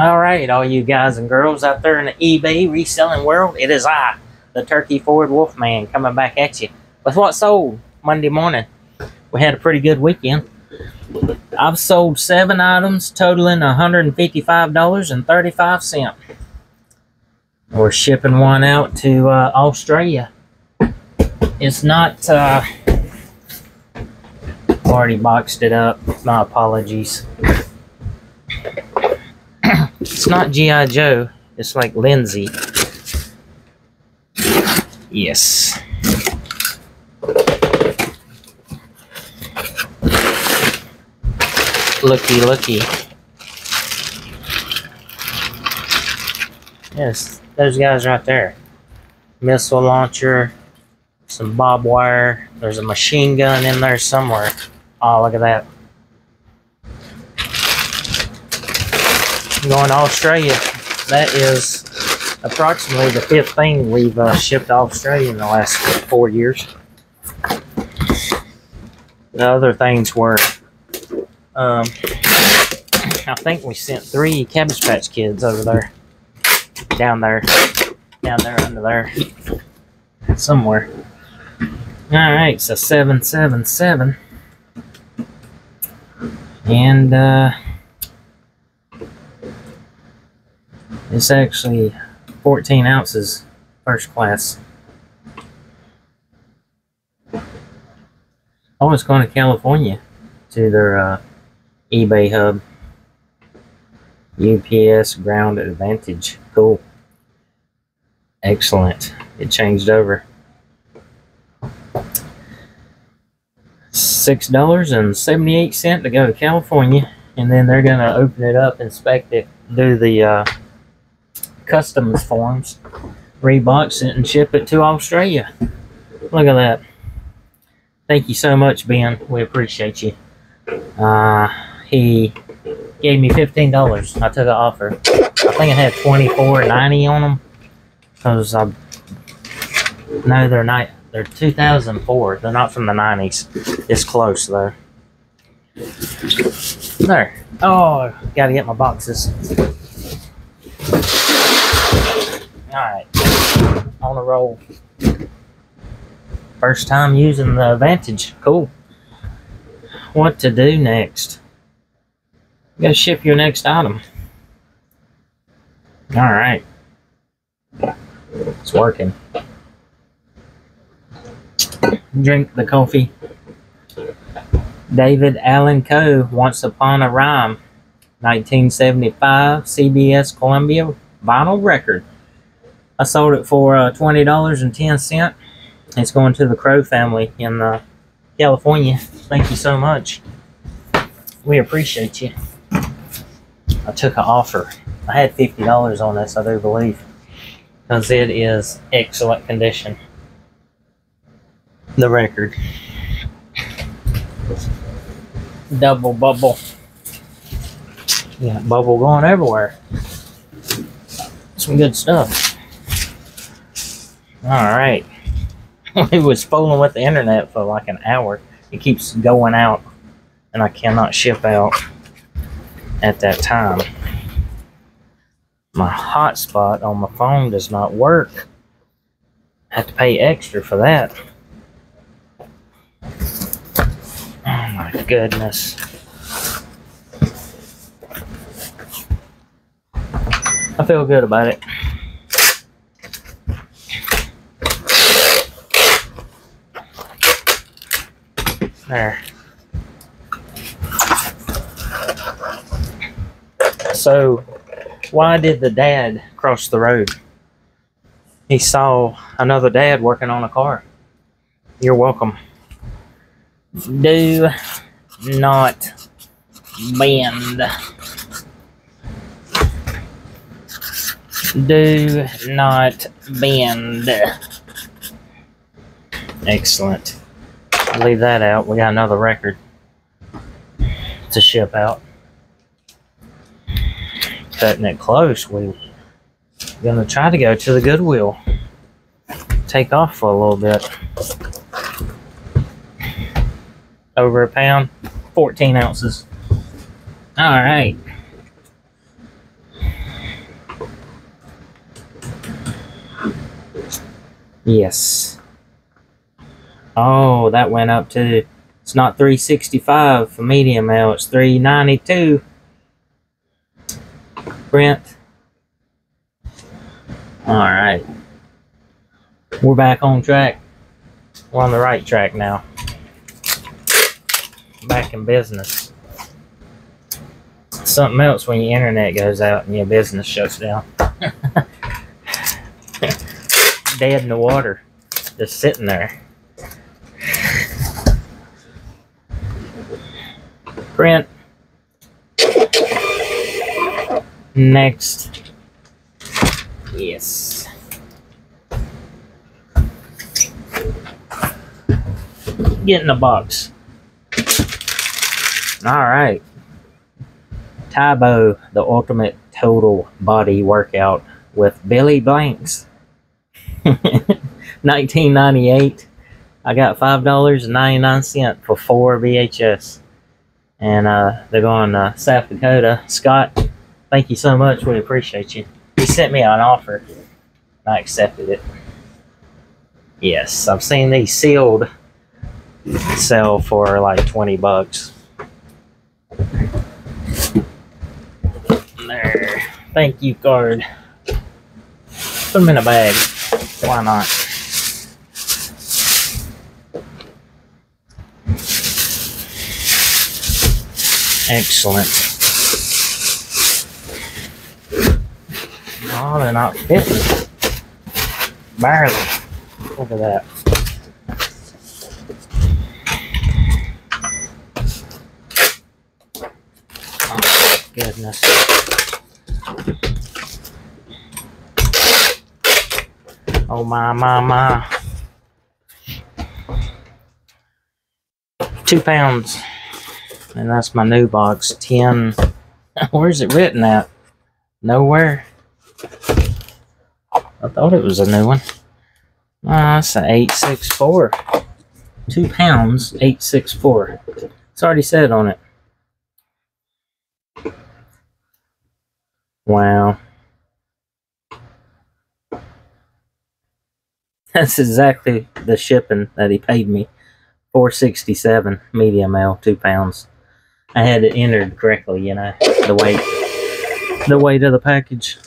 All right, all you guys and girls out there in the eBay reselling world, it is I, the Turkey Ford Wolfman, coming back at you with what sold Monday morning. We had a pretty good weekend. I've sold seven items totaling $155.35. We're shipping one out to uh, Australia. It's not, uh, already boxed it up. My apologies. It's not G.I. Joe. It's like Lindsay. Yes. Looky, looky. Yes, those guys right there. Missile launcher, some bob wire. There's a machine gun in there somewhere. Oh, look at that. Going to Australia. That is approximately the fifth thing we've uh, shipped to Australia in the last four years. The other things were, um, I think we sent three Cabbage Patch Kids over there, down there, down there under there, somewhere. All right, so seven, seven, seven, and uh, it's actually 14 ounces, first class. I was going to California to their uh, eBay hub. UPS Ground Advantage. Cool. Excellent. It changed over. $6.78 to go to California. And then they're going to open it up, inspect it, do the uh, customs forms, rebox it, and ship it to Australia. Look at that. Thank you so much, Ben. We appreciate you. Uh, he gave me fifteen dollars. I took an offer. I think I had twenty four ninety on them because I no, they're not. They're two thousand four. They're not from the nineties. It's close though. There. Oh, gotta get my boxes. All right, on a roll. First time using the Vantage. Cool. What to do next? You gotta ship your next item. All right. It's working. Drink the coffee. David Allan Coe, Once Upon a Rhyme, 1975, CBS Columbia vinyl record. I sold it for uh, $20.10. It's going to the Crow family in uh, California. Thank you so much. We appreciate you. I took an offer. I had $50 on this, I do believe. Because it is excellent condition. The record. Double bubble. Yeah, bubble going everywhere. Some good stuff. Alright. we was fooling with the internet for like an hour. It keeps going out and I cannot ship out at that time. My hotspot on my phone does not work. I have to pay extra for that. Oh my goodness. I feel good about it. There. So, why did the dad cross the road? He saw another dad working on a car. You're welcome. Do not bend. Do not bend. Excellent leave that out. We got another record to ship out. Cutting it close, we're going to try to go to the Goodwill. Take off for a little bit. Over a pound, 14 ounces. All right. Yes. Oh, that went up too. It's not 365 for medium mail, it's 392. Brent. Alright. We're back on track. We're on the right track now. Back in business. Something else when your internet goes out and your business shuts down. Dead in the water. Just sitting there. Print. Next. Yes. Get in the box. Alright. Tae-Bo, the ultimate total body workout with Billy Blanks. 1998. I got $5.99 for four VHS. And uh, they're going to South Dakota. Scott, thank you so much. We appreciate you. He sent me an offer. I accepted it. Yes, I've seen these sealed sell for like 20 bucks. There. Thank you card. Put them in a bag. Why not? Excellent. Oh, they're not fitting. Barely. Look at that. Oh, goodness. Oh my, my, my. Two pounds. And that's my new box. 10. Where's it written at? Nowhere. I thought it was a new one. Ah, it's an 864. Two pounds, 864. It's already said on it. Wow. That's exactly the shipping that he paid me. 467 medium mail, two pounds. I had it entered correctly, you know, the weight, the weight of the package.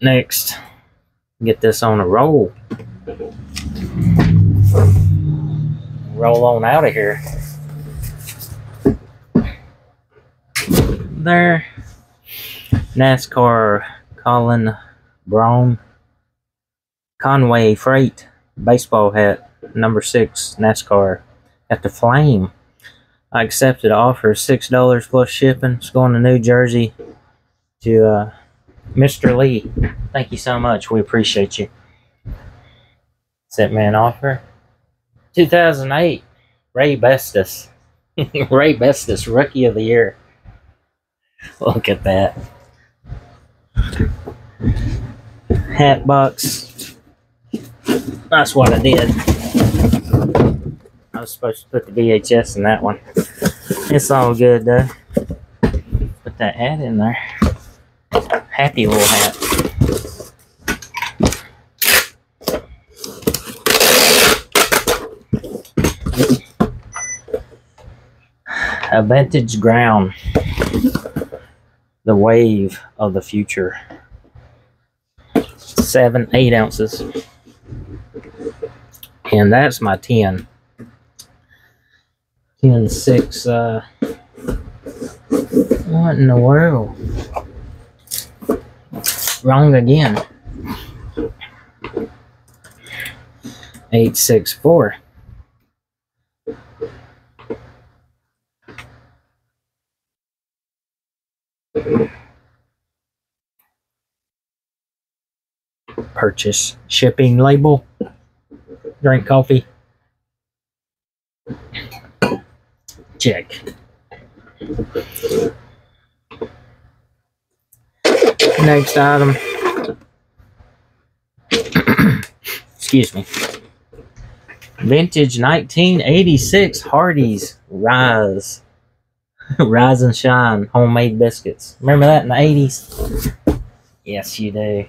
Next, get this on a roll. Roll on out of here. There, NASCAR Colin Braun Conway Freight baseball hat number six NASCAR at the Flame. I accepted the offer of six dollars plus shipping. It's going to New Jersey to uh, Mr. Lee. Thank you so much. We appreciate you. Sent me an offer. 2008 Raybestos. Raybestos, Rookie of the Year. Look at that. Hat box. That's what I did. Was supposed to put the VHS in that one. It's all good though. Put that hat in there. Happy little hat. A vintage ground. The wave of the future. Seven, eight ounces. And that's my 10. 10 6 uh what in the world? Wrong again. 864 purchase shipping label. Drink coffee check. Next item. Excuse me. Vintage 1986 Hardee's Rise. Rise and Shine homemade biscuits. Remember that in the 80s? Yes, you do.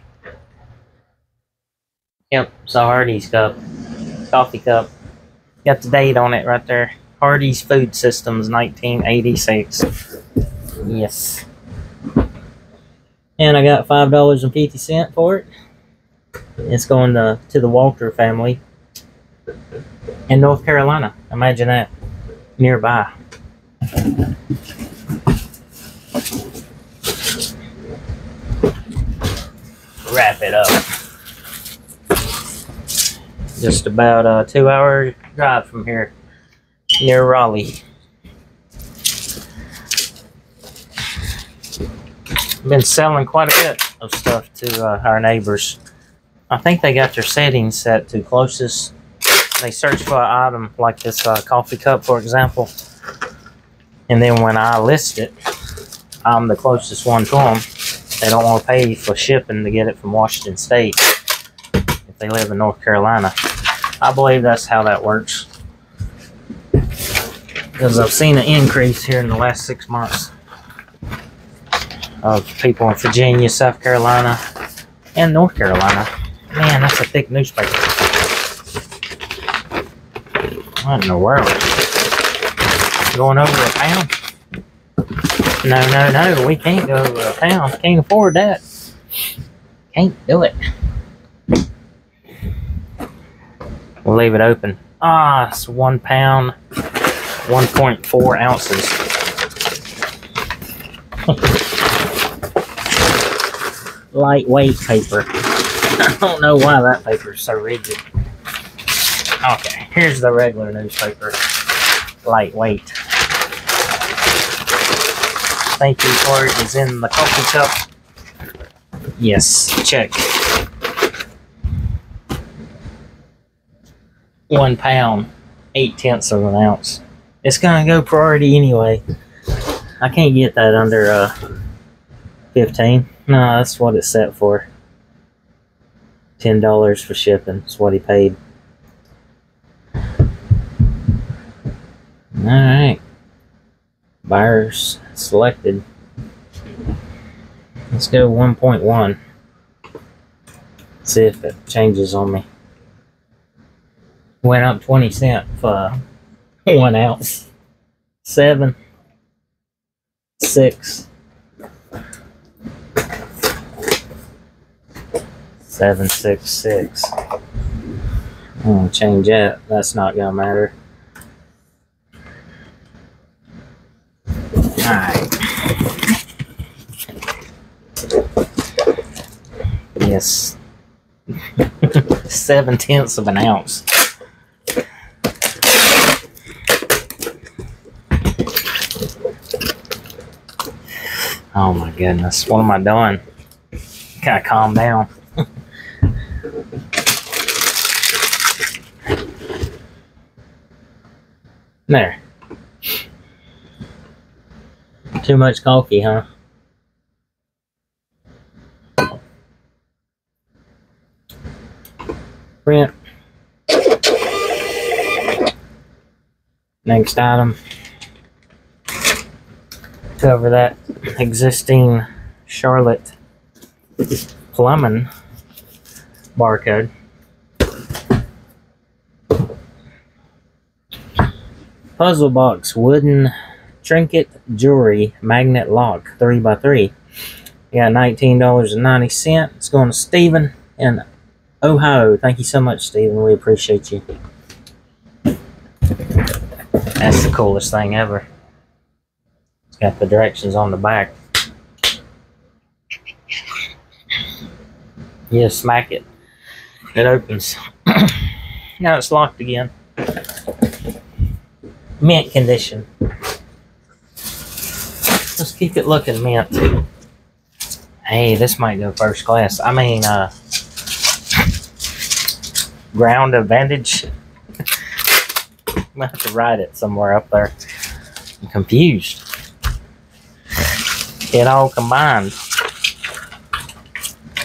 Yep, it's a Hardee's cup. Coffee cup. Got the date on it right there. Hardee's Food Systems, 1986. Yes. And I got $5.50 for it. It's going to, to the Walter family in North Carolina. Imagine that. Nearby. Wrap it up. Just about a two hour drive from here, near Raleigh. Been selling quite a bit of stuff to uh, our neighbors. I think they got their settings set to closest. They search for an item like this uh, coffee cup, for example, and then when I list it, I'm the closest one to them. They don't want to pay for shipping to get it from Washington State if they live in North Carolina. I believe that's how that works. Because I've seen an increase here in the last six months of people in Virginia, South Carolina, and North Carolina. Man, that's a thick newspaper. What in the world? Going over a pound? No, no, no. We can't go over a pound. Can't afford that. Can't do it. We'll leave it open. Ah, it's one pound, 1.4 ounces. Lightweight paper. I don't know why that paper is so rigid. Okay, here's the regular newspaper. Lightweight. Thank you card is in the coffee cup. Yes, check. One pound, eight tenths of an ounce. It's gonna go priority anyway. I can't get that under uh 15. No, that's what it's set for. Ten dollars for shipping. That's what he paid. Alright. Buyers selected. Let's go 1.1. See if it changes on me. Went up 20 cent for one ounce. Seven. Six. Seven, six, six. I'm gonna change that. That's not gonna matter. Alright. Yes. Seven tenths of an ounce. Oh my goodness. What am I doing? Kind of calm down. there. Too much coffee, huh? Print. Next item. Cover that existing Charlotte plumbing barcode. Puzzle box, wooden trinket jewelry magnet lock, three by three. You got nineteen dollars and ninety cent. It's going to Stephen in Ohio. Thank you so much, Stephen. We appreciate you. That's the coolest thing ever. Got the directions on the back. Yeah, smack it. It opens. now it's locked again. Mint condition. Let's keep it looking mint. Hey, this might go first class. I mean, uh, ground advantage. I'm gonna have to ride it somewhere up there. I'm confused. It all combined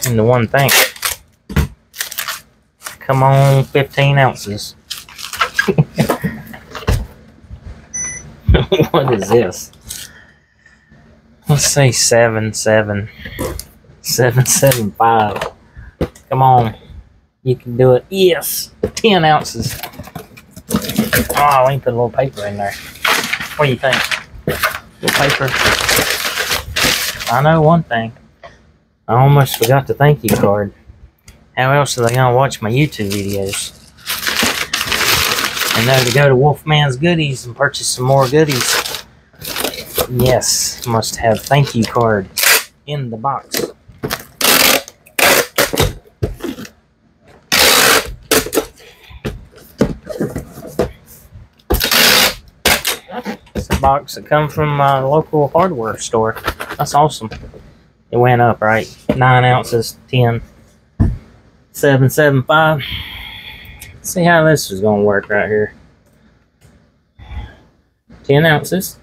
into one thing. Come on, 15 ounces. what is this? Let's say seven, seven, seven, seven, five. Come on. You can do it. Yes, 10 ounces. Oh, let me put a little paper in there. What do you think? Little paper. I know one thing. I almost forgot the thank you card. How else are they gonna watch my YouTube videos? And know to go to Wolfman's Goodies and purchase some more goodies. Yes, must have thank you card in the box. It's a box that come from my local hardware store. That's awesome. It went up, right? Nine ounces, ten. Seven seven five. See how this is gonna work right here. Ten ounces.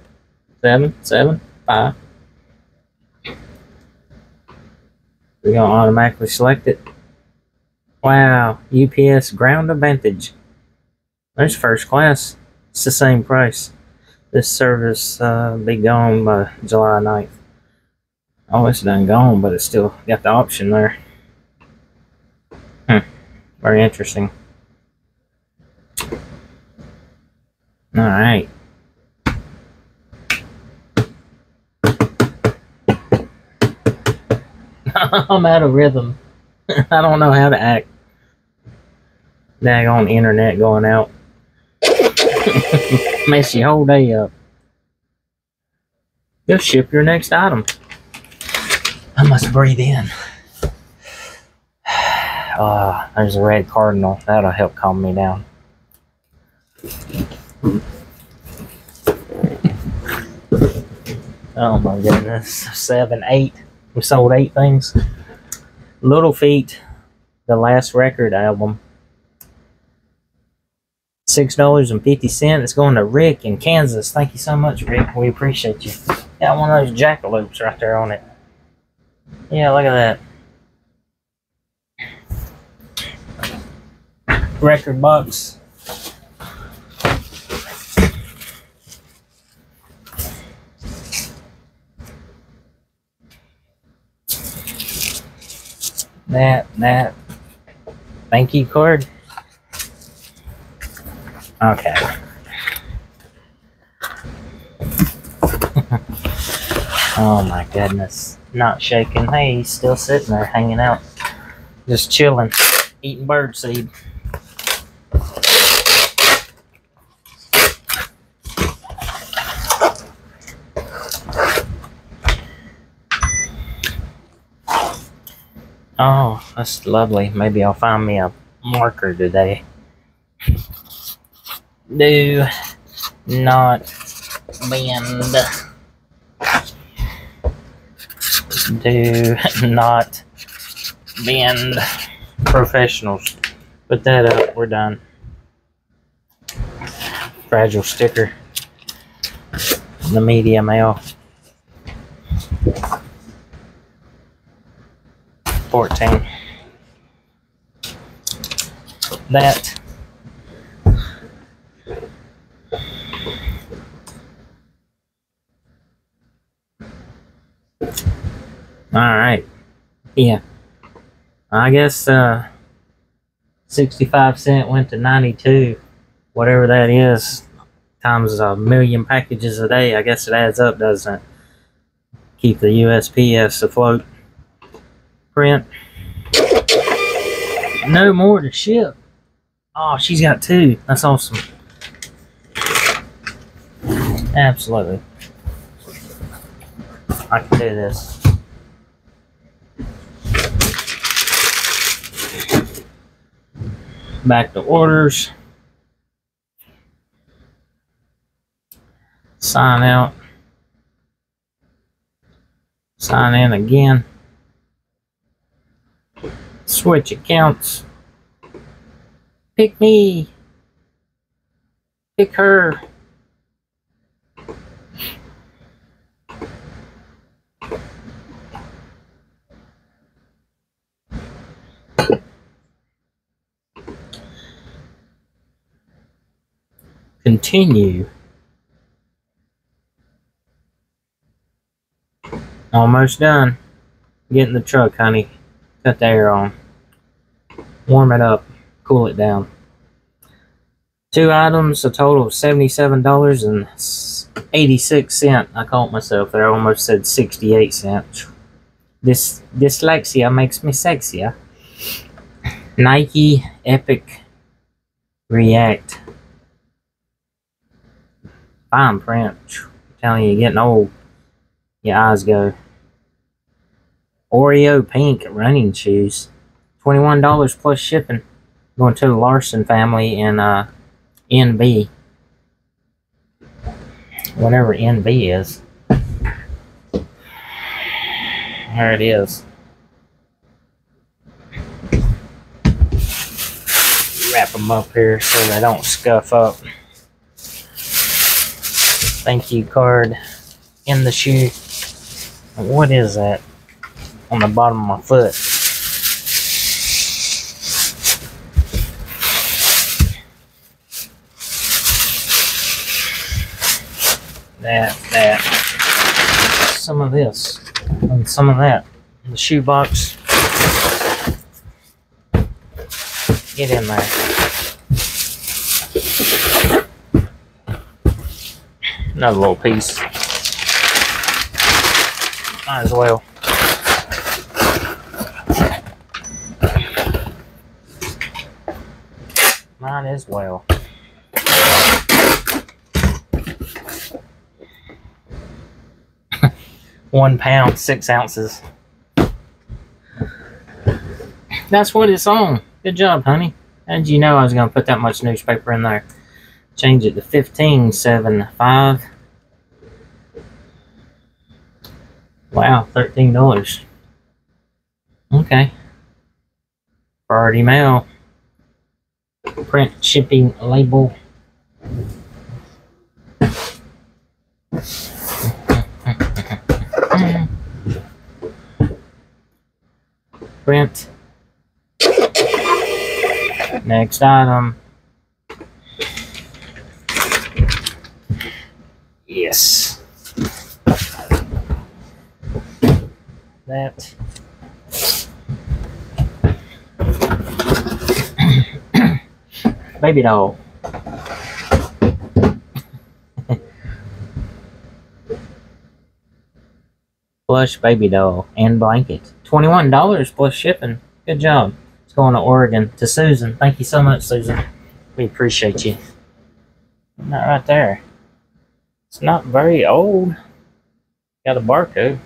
Seven, seven, five. We're gonna automatically select it. Wow, UPS ground advantage. There's first class. It's the same price. This service uh, be gone by July 9th. Oh, it's done gone, but it's still got the option there. Hmm. Very interesting. Alright. I'm out of rhythm. I don't know how to act. Daggone internet going out. Mess your whole day up. Just ship your next item. I must breathe in. Ah, there's a red cardinal. That'll help calm me down. Oh my goodness. Seven, eight. We sold eight things. Little Feat, the last record album. Six dollars and fifty cents. It's going to Rick in Kansas. Thank you so much, Rick. We appreciate you. Got one of those jackalopes right there on it. Yeah, look at that. Record box. That, that. Thank you card. Okay. Oh my goodness. Not shaking. Hey, he's still sitting there hanging out. Just chilling. Eating bird seed. Oh, that's lovely. Maybe I'll find me a marker today. Do not bend. Do not bend. Professionals. Put that up. We're done. Fragile sticker. The media mail. 14. That. Alright. Yeah. I guess uh 65 cent went to 92. Whatever that is. Times a million packages a day. I guess it adds up, doesn't it? Keep the USPS afloat print. No more to ship. Oh, she's got two. That's awesome. Absolutely. I can do this. Back to orders. Sign out. Sign in again. Switch accounts. Pick me. Pick her. Continue. Almost done. Get in the truck, honey. Cut the air on. warm it up, cool it down. Two items, a total of seventy-seven dollars and eighty-six cent. I caught myself there. I almost said sixty-eight cents. This dyslexia makes me sexier. Nike Epic React. Fine print. I'm telling you, you're getting old. Your eyes go. Oreo pink running shoes. $21 plus shipping. Going to the Larson family in uh, NB. Whatever NB is. There it is. Wrap them up here so they don't scuff up. Thank you card in the shoe. What is that on the bottom of my foot? That, that, some of this and some of that. In the shoebox. Get in there. Another little piece. Might as well. Might as well. one pound, six ounces. That's what it's on. Good job, honey. How did you know I was going to put that much newspaper in there? Change it to 15.75. Wow, $13. Okay. Priority mail. Print shipping label. Print. Next item. Yes. That. Baby doll. Plush baby doll and blanket. $21 plus shipping. Good job. It's going to Oregon to Susan. Thank you so much, Susan. We appreciate you. Not right there. It's not very old. Got a barcode.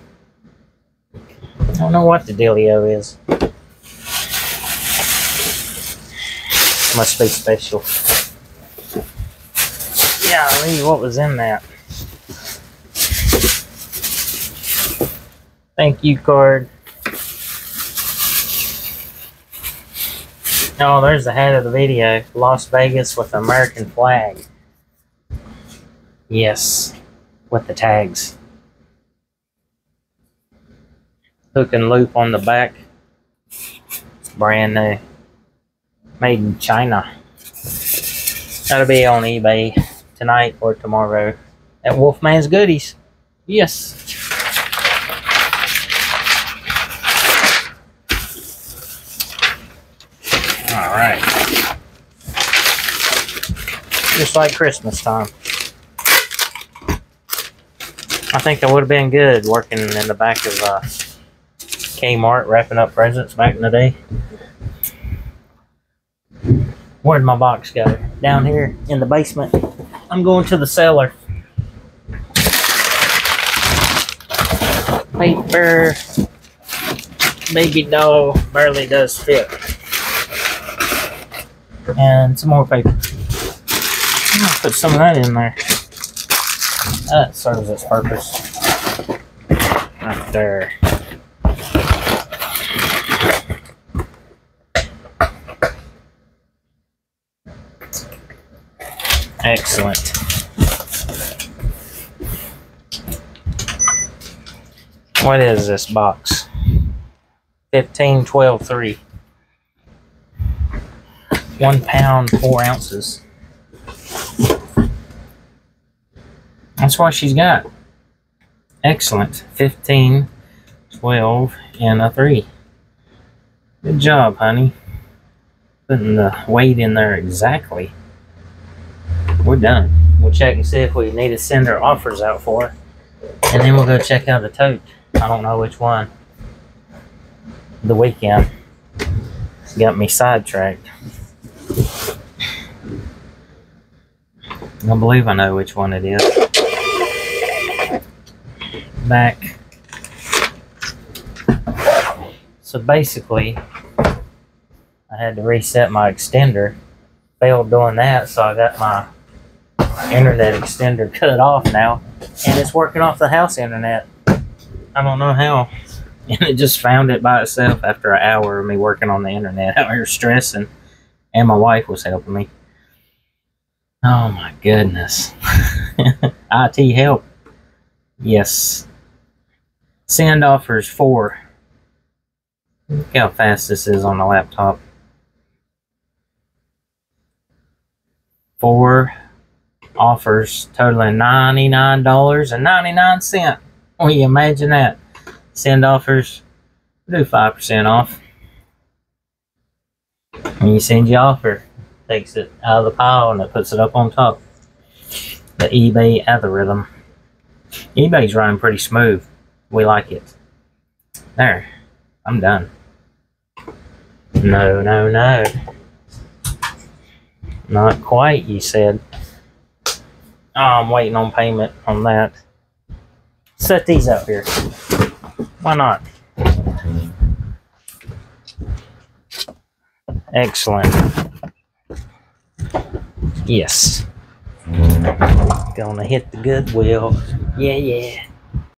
I don't know what the dealio is. Must be special. Yeah, Lee, what was in that? Thank you card. Oh, there's the head of the video. Las Vegas with the American flag. Yes, with the tags. Hook and loop on the back. Brand new. Made in China. That'll be on eBay tonight or tomorrow at Wolfman's Goodies. Yes. All right. Just like Christmas time. I think that would have been good working in the back of uh, Kmart wrapping up presents back in the day. Where'd my box go? Down here in the basement. I'm going to the cellar. Paper. Baby doll barely does fit. And some more paper. I'm put some of that in there. That serves its purpose. Right there. Excellent. What is this box? 15, 12, 3. One pound, four ounces. That's what she's got. Excellent. 15, 12, and a 3. Good job, honey. putting the weight in there exactly. We're done. We'll check and see if we need to send our offers out for it. And then we'll go check out the tote. I don't know which one. The weekend. Got me sidetracked. I believe I know which one it is. Back. So basically, I had to reset my extender. Failed doing that, so I got my internet extender cut off now, and it's working off the house internet. I don't know how. And it just found it by itself after an hour of me working on the internet out here stressing, and my wife was helping me. Oh my goodness. IT help. Yes. Send offers four. Look how fast this is on the laptop. Four offers totaling $99.99. Will you imagine that? Send offers, do 5% off. When you send your offer, takes it out of the pile and it puts it up on top. The eBay algorithm. eBay's running pretty smooth. We like it. There. I'm done. No, no, no. Not quite, you said. Oh, I'm waiting on payment on that. Set these up here. Why not? Excellent. Yes. Gonna hit the Goodwill. Yeah, yeah.